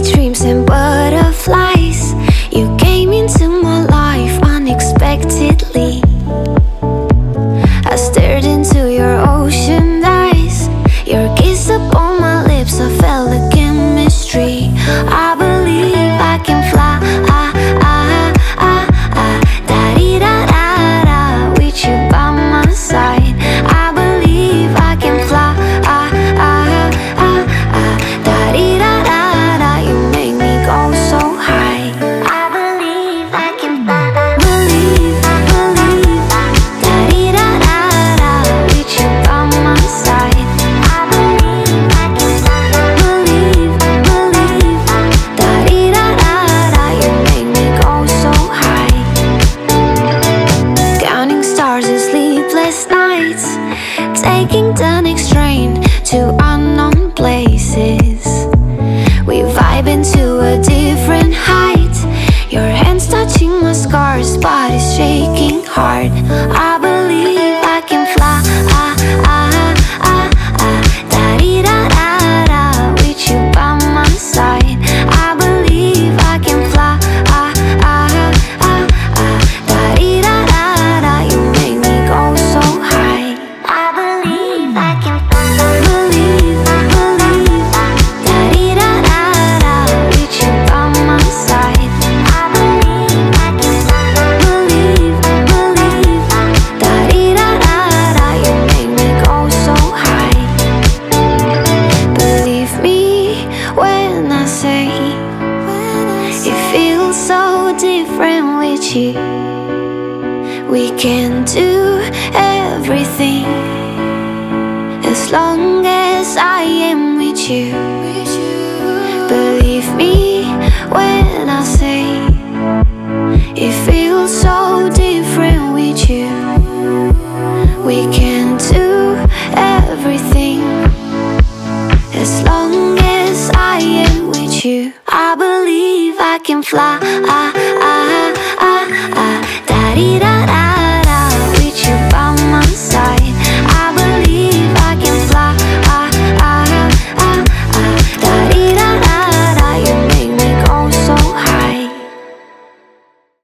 dreams and what taking the next train to unknown. You. We can do everything As long as I am with you. Believe me when I say It feels so different with you. We can do everything as long as I am with you, I believe I can fly.